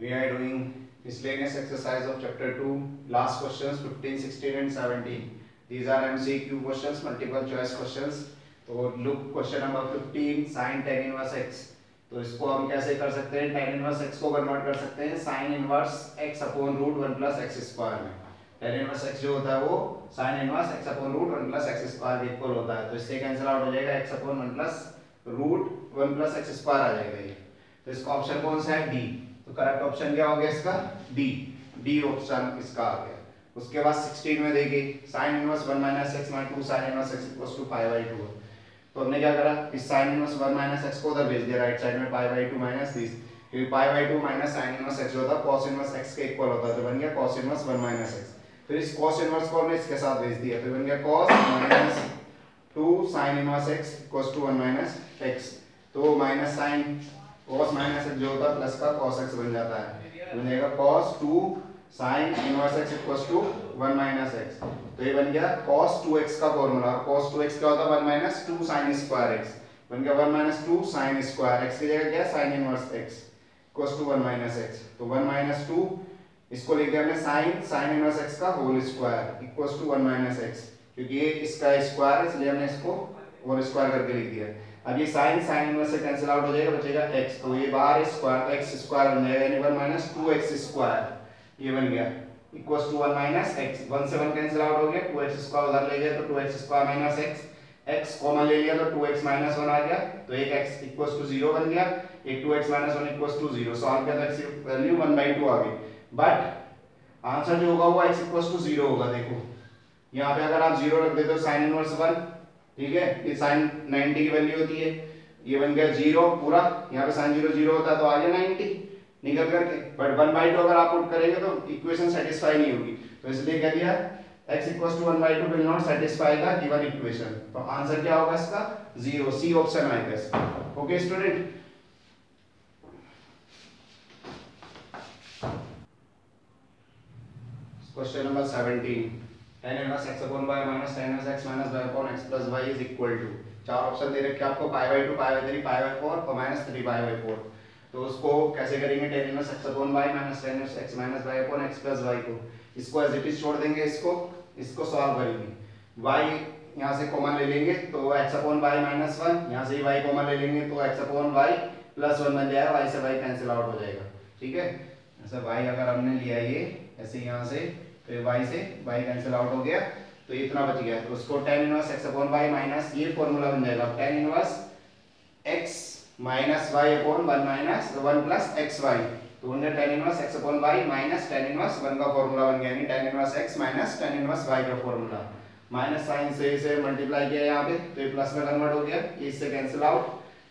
we are doing miscellaneous exercise of chapter 2 last questions 15 16 and 17 these are mcq questions, multiple choice questions. तो look question number 15 sin tan inverse x. तो इसको हम कैसे कर सकते हैं? tan इनवर्स x को कन्वर्ट कर सकते हैं। sin inverse x upon root 1 plus x square में। tan इनवर्स x जो होता है वो sin inverse x upon root 1 plus x square equal होता है। तो इससे कैंसिल आउट हो जाएगा x upon 1 plus root 1 plus x square आ जाएगा ये। तो इसका ऑप्शन कौन सा है? डी तो करेक्ट ऑप्शन क्या हो गया इसका? डी डी ऑप्शन इसका आ गया। उसके बाद 16 में देखिए, sin inverse 1 minus x minus 2 sin inverse x equals two 5 by 2 तो हमने क्या करा? इस sin इनवर्स 1 माइनस x को उधर भेज दिया राइट साइड में 5 by 2 minus this 5 by 2 minus sin inverse जो होता cos इनवर्स x के इक्वल होता तो बन गया cos इनवर्स 1 माइनस x. फिर इस cos इनवर्स को हमने इसके साथ भेज दिया तो बन गया cos minus 2 sin inverse x equals two 1 minus x. तो minus sin cos minus x जो होता है प्लस का cos x बन जाता है। बन जाएगा cos 2 sin inverse x equals two 1 minus x तो ये बन गया cos 2x का फार्मूला और cos 2x क्या होता है? 1 माइनस 2 sin स्क्वायर x बन गया 1 माइनस 2 sin स्क्वायर x की जगह क्या sin inverse x equals two 1 minus x तो 1 माइनस 2 इसको लिख दिया हमने sin sin इनवर्स x का whole square equals two 1 minus x क्योंकि ये इसका स्क्वायर है, इसलिए हमने इसको होल स्क्वायर करके लिख दिया। अब ये sin sin इनवर्स से कैंसिल आउट हो जाएगा, बचेगा x. तो ये बाहर स्क्वायर तो x स्क्वायर बन जाएगा, यानी 1 माइनस 2x स्क्वायर ये बन गया। Equals two 1 minus x. 1 से 1 कैंसिल आउट हो गया 2x स्क्वायर उधर ले गए तो 2x square minus x. X common ले लिया तो 2x माइनस 1 आ गया तो एक x इक्वल्स टू 0 बन गया, एक 2x minus 1 equals to 0 solve किया तो x की वैल्यू 1 बाई 2 आ गई। बट आंसर जो होगा वो x इक्वल्स टू 0 होगा, देखो। यहाँ पे अगर आप 0 रख देते हो, sin इनवर्स 1 ठीक है? ये sin 90 की वैल्यू होती है। ये बन गया ज़ीरो पूरा। यहाँ पे साइन ज़ीरो ज़ीरो होता तो आ गया 90 निकल करके। बट वन बाई टू अगर आप पुट करेंगे तो इक्वेशन सेटिस्फाई नहीं होगी। तो इसलिए क्या दिया? X equals two one by two will not satisfy the given equation तो आंसर क्या होगा इसका? ज़ीरो सी ऑप्शन आएगा इसका। Okay student question number 17 tan inverse x upon y minus tan inverse x minus y upon x plus y is equal to, चार option दे रखे आपको pi by two pi by three pi by four और minus three pi by four तो उसको कैसे करेंगे tan inverse x upon y minus tan inverse x minus y upon x plus y को। इसको एज इट इज़ छोड़ देंगे इसको इसको सॉल्व करेंगे। वाई यहाँ से कॉमन ले लेंगे तो x upon y minus one यहाँ से वाई कॉमन ले लेंगे तो x upon y plus one बन जाएगा वाई से वाई कैंसिल आउट हो जाएगा। ठीक है? ऐसा वाई अगर हमने लिया ये, ऐसे यहाँ से फिर वाई से वाई कैंसिल आउट हो गया। तो इतना बच गया। तो उसको tan inverse x upon y minus ये फॉर्मूला बन जाएगा। tan inverse x minus y upon 1 minus 1 plus xy तो हमने tan inverse x upon y minus tan inverse 1 का फॉर्मूला बन गया। यानी tan inverse x minus tan inverse y का फॉर्मूला माइनस साइन से इसे मल्टीप्लाई किया यहाँ पे। तो ये प्लस में कन्वर्ट हो गया। ये इससे कैंसिल आउट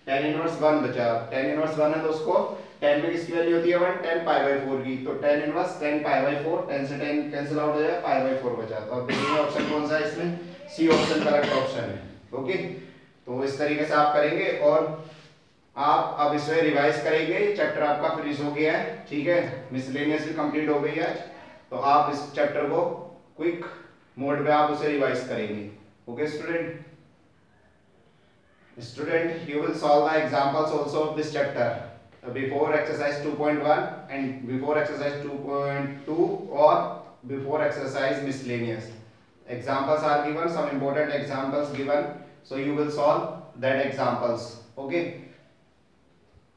tan इनवर्स 1 बचा। tan इनवर्स 1 है तो उसको tan में किसकी वैल्यू होती है 1 tan पाई 4 की। तो tan inverse tan pi 4 tan से tan कैंसिल आउट हो जाएगा पाई 4 बचा। तो अब देखिए ऑप्शन कौन सा है इसमें? सी ऑप्शन करेक्ट ऑप्शन है। ओके? तो इस तरीके से आप करेंगे और आप अब इसमें रिवाइज करेंगे। चैप्टर आपका फिनिश हो गया है, ठीक है? मिसलेनियस भी कंप्लीट हो गई है तो आप इस चैप्टर को क्विक मोड में आप उसे रिवाइज करेंगे। Okay student student you will solve the examples also of this chapter. Uh, before exercise 2.1 and before exercise 2.2 or before exercise miscellaneous. Examples are given some important examples given. So you will solve that examples. Okay